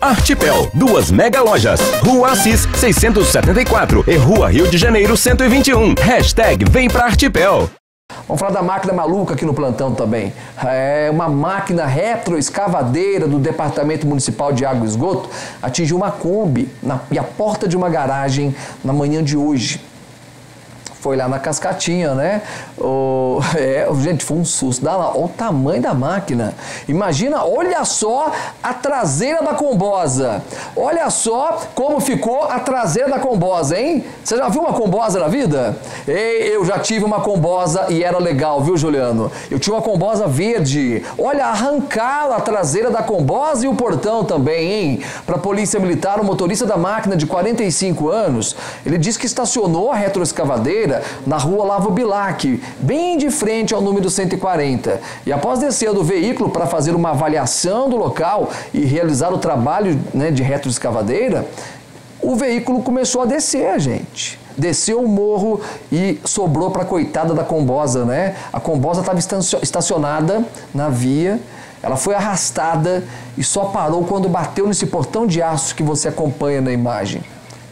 Artipel, duas mega lojas. Rua Assis, 674 e Rua Rio de Janeiro, 121. Hashtag vem pra Artipel. Vamos falar da máquina maluca aqui no plantão também. É uma máquina retroescavadeira do Departamento Municipal de Água e Esgoto atingiu uma Kombi na, e a porta de uma garagem na manhã de hoje foi lá na cascatinha, né? O, é, gente, foi um susto. Olha o tamanho da máquina. Imagina, olha só a traseira da combosa. Olha só como ficou a traseira da combosa, hein? Você já viu uma combosa na vida? Ei, eu já tive uma combosa e era legal, viu, Juliano? Eu tinha uma combosa verde. Olha, arrancaram a traseira da combosa e o portão também, hein? Para a Polícia Militar, o motorista da máquina de 45 anos, ele disse que estacionou a retroescavadeira na rua Lavo Bilac, bem de frente ao número 140. E após descer do veículo para fazer uma avaliação do local e realizar o trabalho né, de retroescavadeira, o veículo começou a descer, gente. Desceu o morro e sobrou para a coitada da combosa, né? A combosa estava estacionada na via, ela foi arrastada e só parou quando bateu nesse portão de aço que você acompanha na imagem.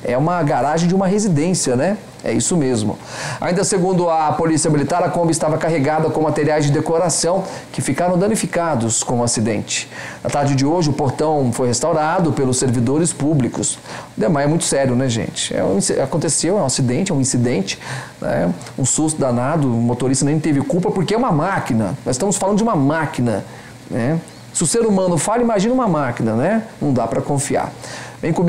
É uma garagem de uma residência, né? É isso mesmo. Ainda segundo a Polícia Militar, a Kombi estava carregada com materiais de decoração que ficaram danificados com o acidente. Na tarde de hoje, o portão foi restaurado pelos servidores públicos. O demais é muito sério, né, gente? É um, aconteceu, é um acidente, é um incidente, né? um susto danado, o motorista nem teve culpa porque é uma máquina. Nós estamos falando de uma máquina, né? Se o ser humano fala, imagina uma máquina, né? Não dá para confiar. Vem comigo.